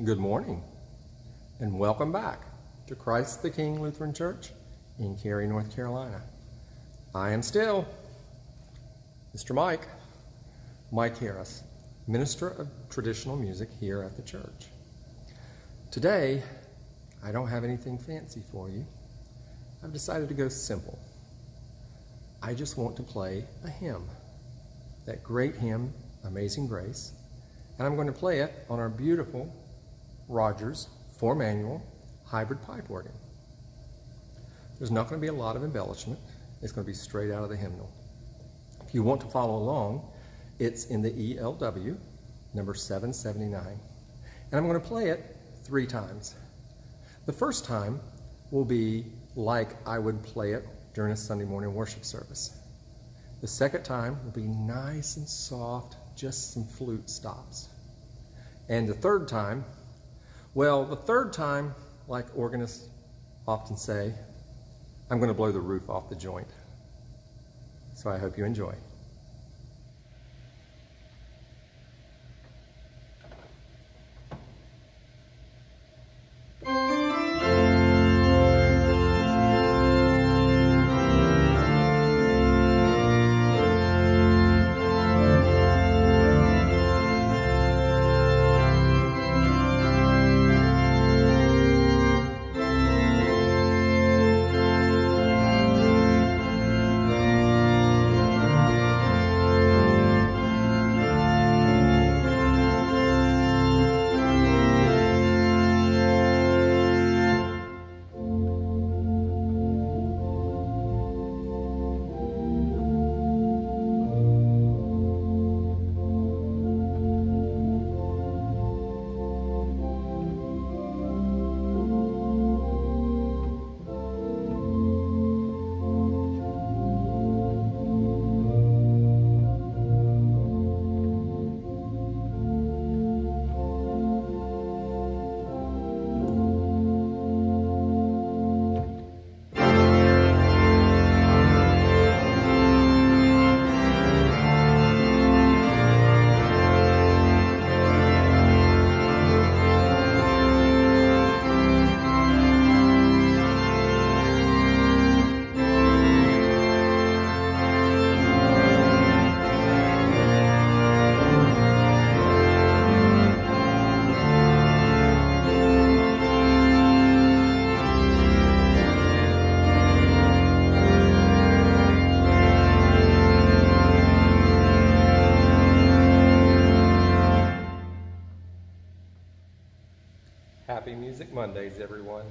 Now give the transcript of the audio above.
Good morning and welcome back to Christ the King Lutheran Church in Cary, North Carolina. I am still Mr. Mike, Mike Harris, Minister of Traditional Music here at the church. Today, I don't have anything fancy for you. I've decided to go simple. I just want to play a hymn, that great hymn, Amazing Grace, and I'm going to play it on our beautiful Rodgers four manual hybrid pipe organ. There's not going to be a lot of embellishment. It's going to be straight out of the hymnal. If you want to follow along, it's in the ELW, number 779. And I'm going to play it three times. The first time will be like I would play it during a Sunday morning worship service. The second time will be nice and soft, just some flute stops. And the third time well, the third time, like organists often say, I'm going to blow the roof off the joint. So I hope you enjoy. Happy Music Mondays, everyone.